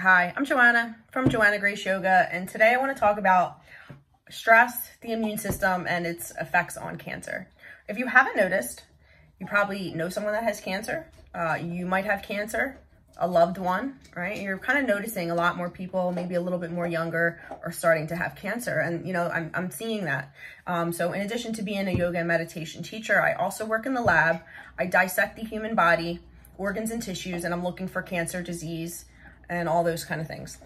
Hi, I'm Joanna from Joanna Grace Yoga, and today I want to talk about stress, the immune system, and its effects on cancer. If you haven't noticed, you probably know someone that has cancer. Uh, you might have cancer, a loved one, right? You're kind of noticing a lot more people, maybe a little bit more younger, are starting to have cancer. And, you know, I'm, I'm seeing that. Um, so in addition to being a yoga and meditation teacher, I also work in the lab. I dissect the human body, organs and tissues, and I'm looking for cancer, disease, and all those kind of things.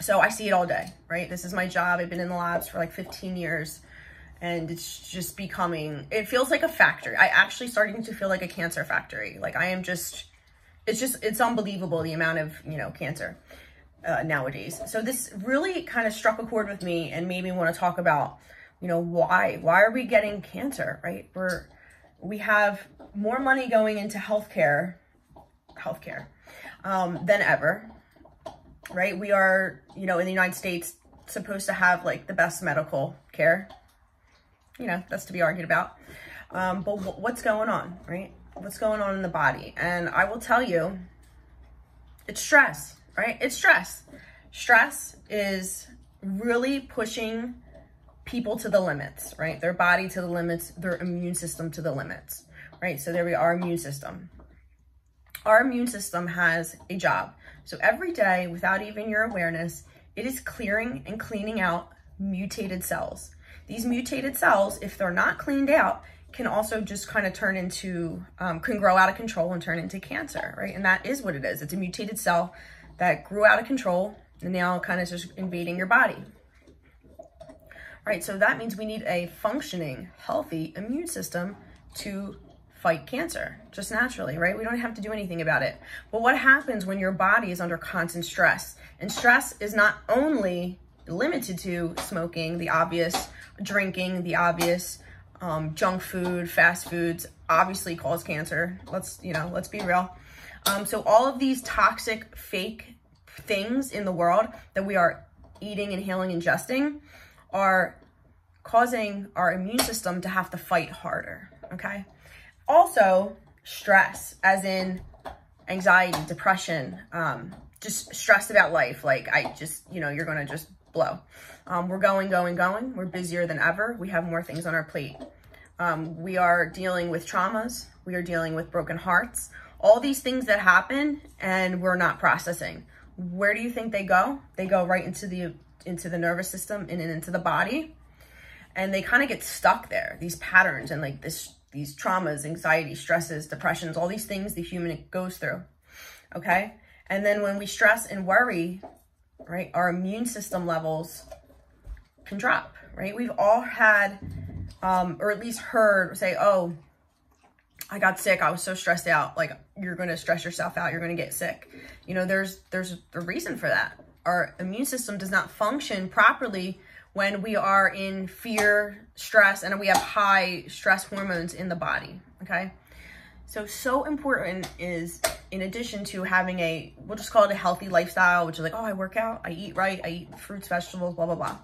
So I see it all day, right? This is my job. I've been in the labs for like 15 years and it's just becoming, it feels like a factory. I actually starting to feel like a cancer factory. Like I am just, it's just, it's unbelievable the amount of, you know, cancer uh, nowadays. So this really kind of struck a chord with me and made me want to talk about, you know, why, why are we getting cancer, right? We're, we have more money going into healthcare, healthcare, um, than ever, right? We are, you know, in the United States, supposed to have like the best medical care. You know, that's to be argued about. Um, but what's going on, right? What's going on in the body? And I will tell you, it's stress, right? It's stress. Stress is really pushing people to the limits, right? Their body to the limits, their immune system to the limits, right? So there we are, immune system our immune system has a job. So every day, without even your awareness, it is clearing and cleaning out mutated cells. These mutated cells, if they're not cleaned out, can also just kind of turn into, um, can grow out of control and turn into cancer, right? And that is what it is. It's a mutated cell that grew out of control and now kind of just invading your body. Right, so that means we need a functioning, healthy immune system to fight cancer just naturally, right? We don't have to do anything about it. But what happens when your body is under constant stress? And stress is not only limited to smoking, the obvious, drinking, the obvious, um, junk food, fast foods, obviously cause cancer. Let's, you know, let's be real. Um, so all of these toxic, fake things in the world that we are eating, inhaling, ingesting are causing our immune system to have to fight harder, okay? Also stress, as in anxiety, depression, um, just stressed about life. Like I just, you know, you're going to just blow. Um, we're going, going, going. We're busier than ever. We have more things on our plate. Um, we are dealing with traumas. We are dealing with broken hearts. All these things that happen and we're not processing. Where do you think they go? They go right into the into the nervous system and into the body. And they kind of get stuck there, these patterns and like this these traumas, anxiety, stresses, depressions, all these things the human goes through. Okay. And then when we stress and worry, right, our immune system levels can drop, right? We've all had, um, or at least heard say, oh, I got sick. I was so stressed out. Like you're going to stress yourself out. You're going to get sick. You know, there's, there's a reason for that. Our immune system does not function properly when we are in fear, stress, and we have high stress hormones in the body, okay? So, so important is in addition to having a, we'll just call it a healthy lifestyle, which is like, oh, I work out, I eat right, I eat fruits, vegetables, blah, blah, blah.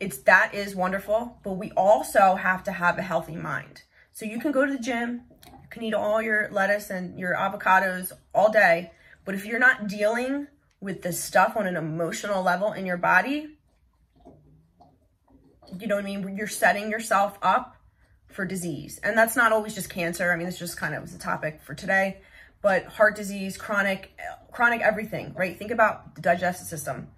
It's, that is wonderful, but we also have to have a healthy mind. So you can go to the gym, you can eat all your lettuce and your avocados all day, but if you're not dealing with the stuff on an emotional level in your body, you know what I mean? You're setting yourself up for disease. And that's not always just cancer. I mean, it's just kind of the topic for today, but heart disease, chronic, chronic everything, right? Think about the digestive system.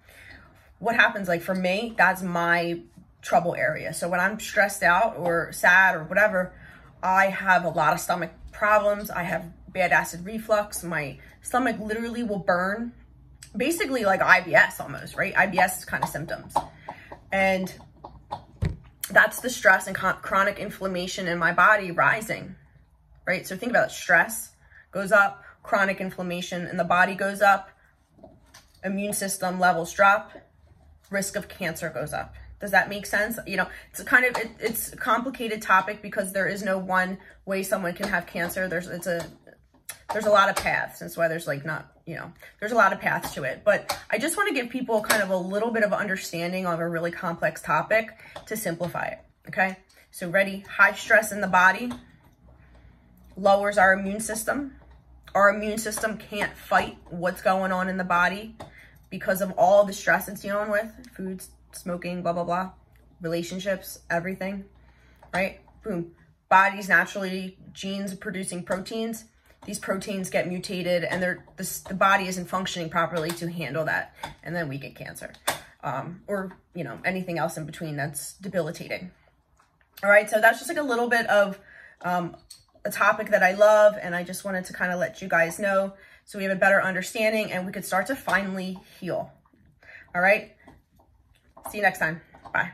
What happens, like for me, that's my trouble area. So when I'm stressed out or sad or whatever, I have a lot of stomach problems. I have bad acid reflux. My stomach literally will burn, basically like IBS almost, right? IBS kind of symptoms. And that's the stress and chronic inflammation in my body rising, right? So think about it. Stress goes up, chronic inflammation in the body goes up, immune system levels drop, risk of cancer goes up. Does that make sense? You know, it's kind of, it, it's a complicated topic because there is no one way someone can have cancer. There's, it's a, there's a lot of paths. That's why there's like not, you know, there's a lot of paths to it. But I just want to give people kind of a little bit of understanding of a really complex topic to simplify it. Okay. So ready, high stress in the body lowers our immune system. our immune system can't fight what's going on in the body because of all the stress it's dealing with foods, smoking, blah, blah, blah, relationships, everything, right? Boom. Body's naturally genes producing proteins. These proteins get mutated and they're, the body isn't functioning properly to handle that. And then we get cancer um, or, you know, anything else in between that's debilitating. All right, so that's just like a little bit of um, a topic that I love, and I just wanted to kind of let you guys know so we have a better understanding and we could start to finally heal. All right, see you next time. Bye.